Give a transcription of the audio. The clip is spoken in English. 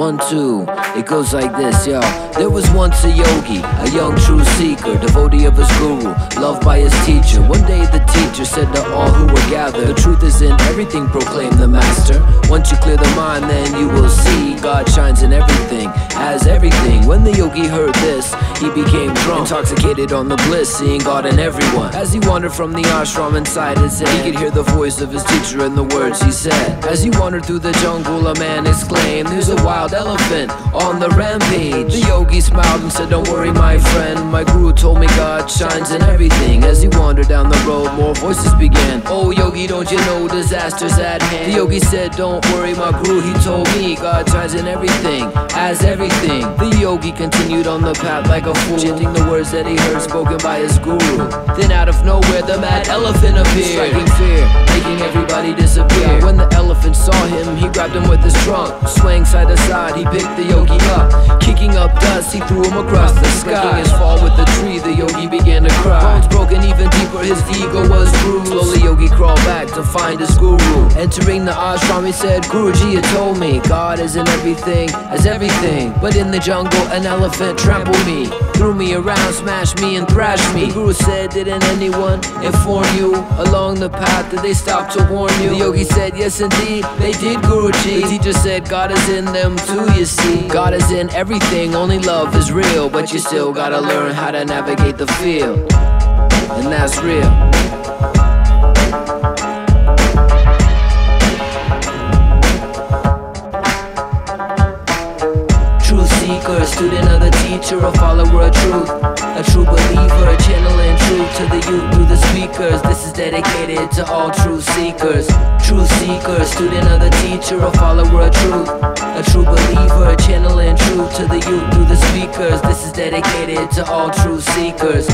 One, two, it goes like this, yo. There was once a yogi, a young true seeker, devotee of his guru, loved by his teacher. One day the teacher said to all who were gathered, The truth is in everything, proclaimed the master. Once you clear the mind, then you will see God shines in everything, as everything. When the yogi heard this, he became drunk, intoxicated on the bliss, seeing God in everyone. As he wandered from the ashram inside his head, he could hear the voice of his teacher and the words he said. As he wandered through the jungle, a man exclaimed, There's a wild elephant on the rampage. The yogi smiled and said, Don't worry, my friend. My guru told me God shines in everything. As he wandered down the road, more voices began. Oh, yogi, don't you know disaster's at hand? The yogi said, Don't worry, my guru, he told me God shines in everything, as everything. The yogi continued on the path like a fool, chanting the words that he heard spoken by his guru. Then out of nowhere, the mad elephant appeared, striking fear, making everybody disappear. When the saw him, he grabbed him with his trunk, swaying side to side. He picked the yogi up, kicking up dust. He threw him across the sky. His fall with the tree, the yogi began to cry. Deeper, his ego was bruised. Slowly, yogi crawled back to find his guru. Entering the ashram, he said, Guruji, you told me God is in everything, as everything. But in the jungle, an elephant trampled me, threw me around, smashed me, and thrashed me. The guru said, Didn't anyone inform you along the path? Did they stop to warn you? The yogi said, Yes, indeed, they did, Guruji. The teacher said, God is in them too, you see. God is in everything, only love is real. But you still gotta learn how to navigate the field. And that's real. True seeker, student of the teacher, a follower of truth. A true believer, channeling truth to the youth through the speakers. This is dedicated to all true seekers. True seeker, student of the teacher, a follower of truth. A true believer, channeling truth to the youth through the speakers. This is dedicated to all true seekers.